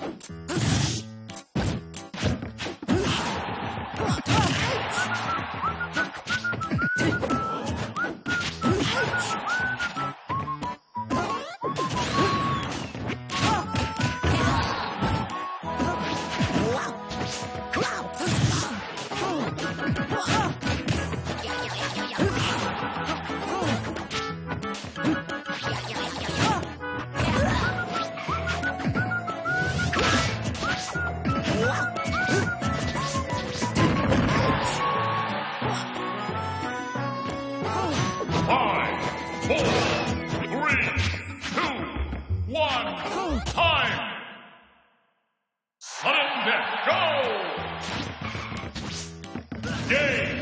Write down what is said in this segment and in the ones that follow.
あ! game.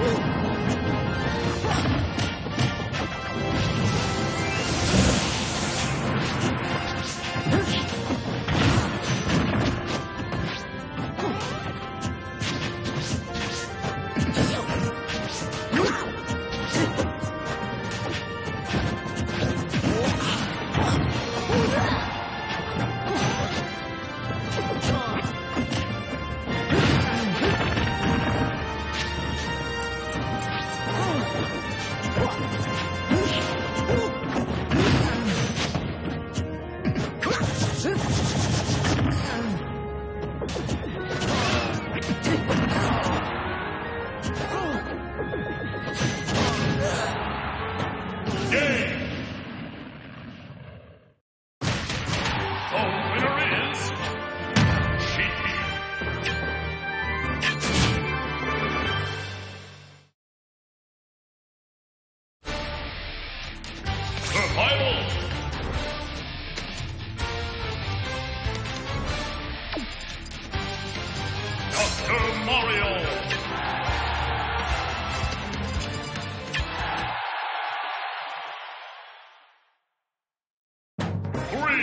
Woo!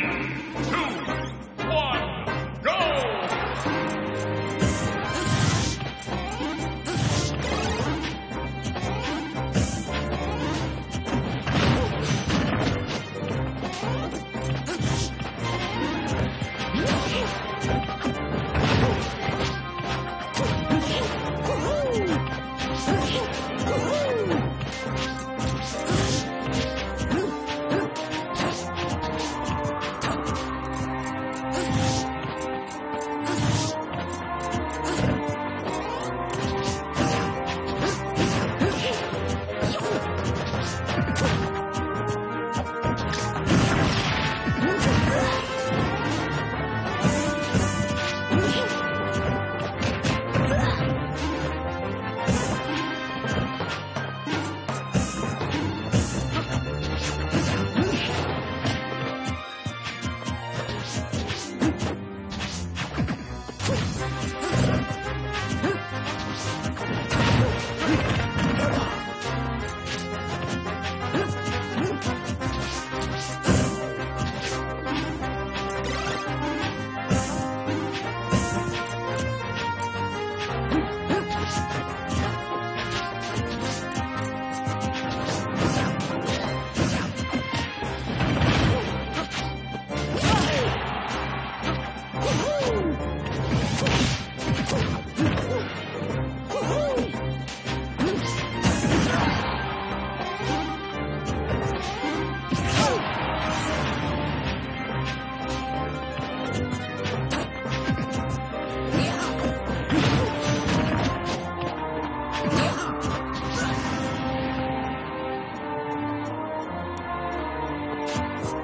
One. よし。